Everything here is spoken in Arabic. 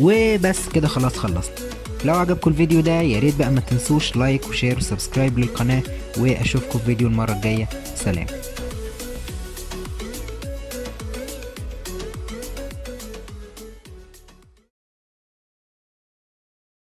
وبس كده خلاص خلصت. لو عجبكم الفيديو ده يا ريت بقى ما تنسوش like و share و subscribe للقناة واشوفكم في فيديو المرة الجاية. سلام.